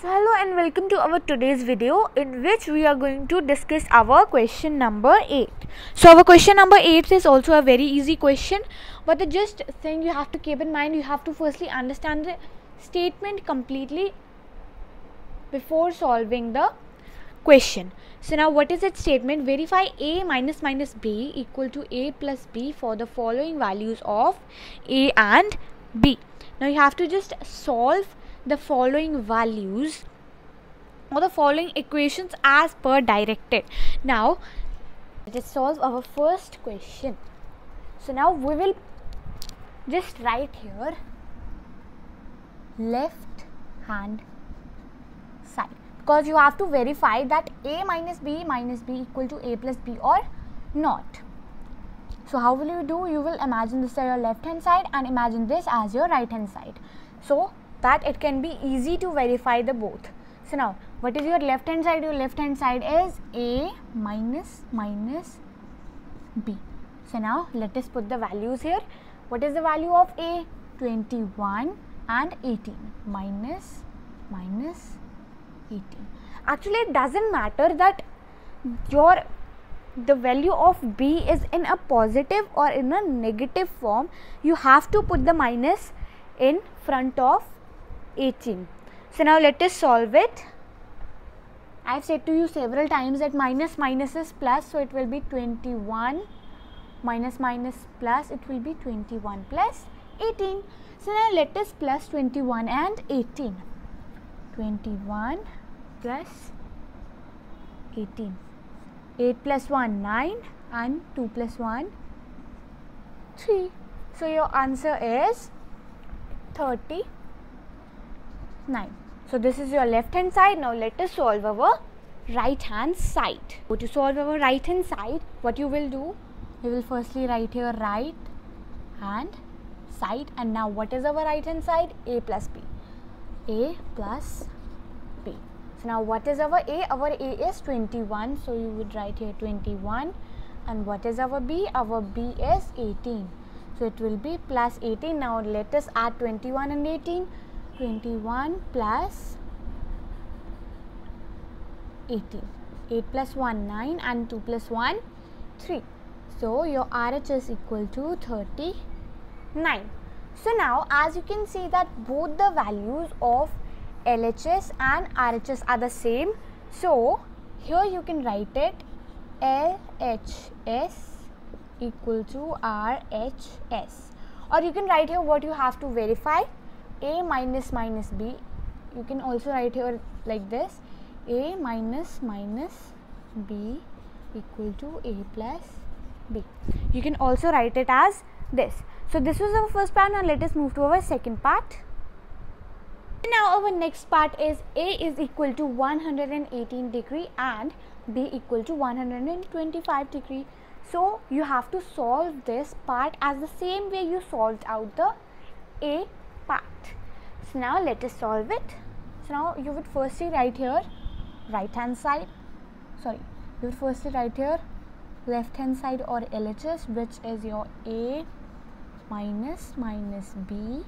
So hello and welcome to our today's video in which we are going to discuss our question number 8. So our question number 8 is also a very easy question but the just thing you have to keep in mind you have to firstly understand the statement completely before solving the question. So now what is its statement? Verify a minus minus b equal to a plus b for the following values of a and b. Now you have to just solve the following values or the following equations as per directed. Now let us solve our first question. So now we will just write here left hand side because you have to verify that a minus b minus b equal to a plus b or not. So how will you do? You will imagine this as your left hand side and imagine this as your right hand side. So that it can be easy to verify the both. So now what is your left hand side? Your left hand side is a minus minus b. So now let us put the values here. What is the value of a? 21 and 18 minus minus 18. Actually it doesn't matter that your the value of b is in a positive or in a negative form you have to put the minus in front of 18 so now let us solve it. I have said to you several times that minus minus is plus so it will be 21 minus minus plus it will be 21 plus 18 so now let us plus 21 and 18 21 plus 18 8 plus 1 9 and 2 plus 1 3 so your answer is 30 9. So this is your left hand side. Now let us solve our right hand side. So to solve our right hand side, what you will do? You will firstly write here right hand side and now what is our right hand side? A plus B. A plus B. So now what is our A? Our A is 21. So you would write here 21 and what is our B? Our B is 18. So it will be plus 18. Now let us add 21 and 18. 21 plus 18. 8 plus 1 9 and 2 plus 1 3. So your RH is equal to 39. So now as you can see that both the values of LHS and RHS are the same. So here you can write it LHS equal to RHS or you can write here what you have to verify a minus minus b. You can also write here like this. A minus minus b equal to a plus b. You can also write it as this. So this was our first part. Now let us move to our second part. Now our next part is a is equal to 118 degree and b equal to 125 degree. So you have to solve this part as the same way you solved out the a So now let us solve it. So now you would firstly write here right hand side, sorry, you would firstly write here left hand side or LHS which is your A minus minus B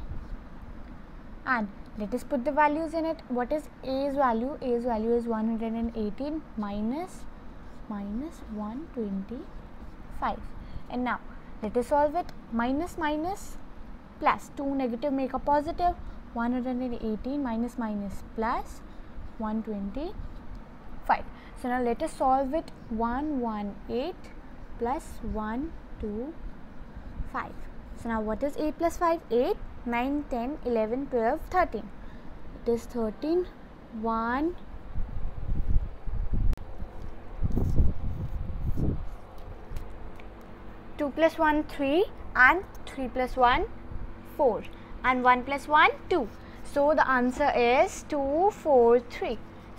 and let us put the values in it. What is A's value? A's value is 118 minus minus 125 and now let us solve it minus minus plus 2 negative make a positive 118 minus minus plus 125 so now let us solve it 118 plus 1 2 5 so now what is 8 plus 5 8 9 10 11 12 13 it is 13 1 2 plus 1 3 and 3 plus 1 4 and 1 plus 1 2 so the answer is 2 4 3.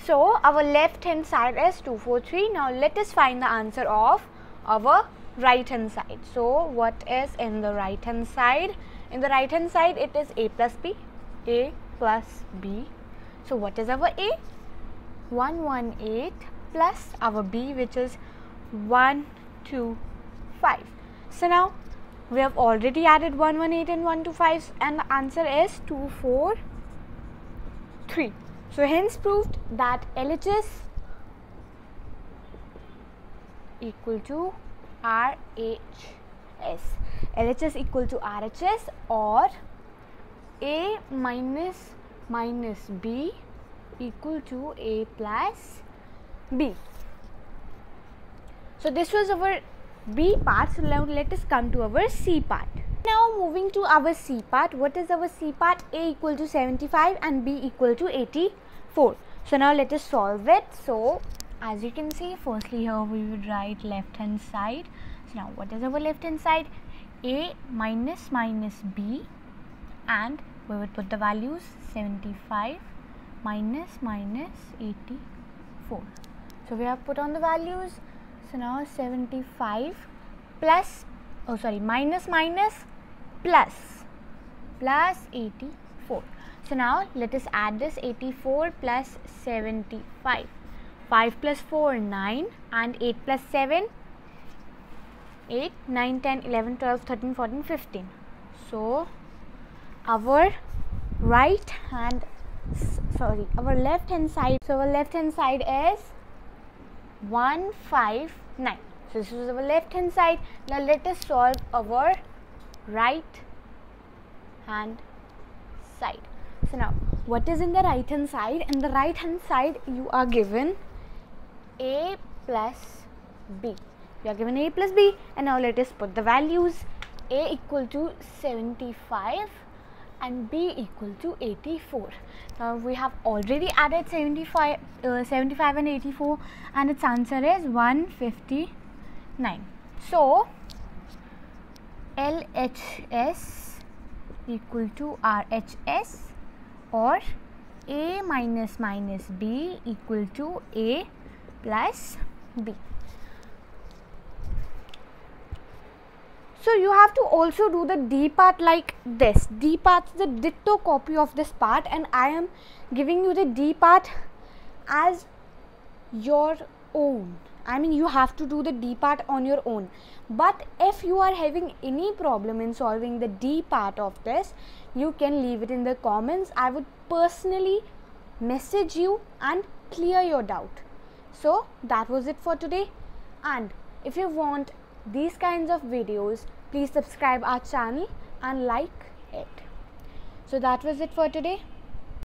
so our left hand side is 2 4 3. now let us find the answer of our right hand side. So what is in the right hand side? In the right hand side it is a plus b a plus b. So what is our a? 118 plus our b which is 125 so now we have already added 118 and 125 and the answer is 243 So hence proved that LHS equal to RHS. LHS equal to RHS or A minus minus B equal to A plus B. So this was our B part. So now let us come to our C part. Now moving to our C part. What is our C part? A equal to 75 and B equal to 84. So now let us solve it. So as you can see firstly here we would write left hand side. So now what is our left hand side? A minus minus B and we would put the values 75 minus minus 84. So we have put on the values so now 75 plus, oh sorry, minus minus plus, plus 84. So now let us add this 84 plus 75. 5 plus 4, 9 and 8 plus 7, 8, 9, 10, 11, 12, 13, 14, 15. So our right hand, sorry, our left hand side, so our left hand side is 1, 5, 9 so this is our left hand side. Now let us solve our right hand side. So now what is in the right hand side? In the right hand side you are given a plus b. You are given a plus b. And now let us put the values. A equal to 75 and b equal to 84 now we have already added 75 uh, 75 and 84 and its answer is 159 so LHS equal to RHS or A minus minus B equal to A plus B So you have to also do the D part like this. D part is the ditto copy of this part and I am giving you the D part as your own. I mean you have to do the D part on your own. But if you are having any problem in solving the D part of this, you can leave it in the comments. I would personally message you and clear your doubt. So that was it for today and if you want these kinds of videos please subscribe our channel and like it. So that was it for today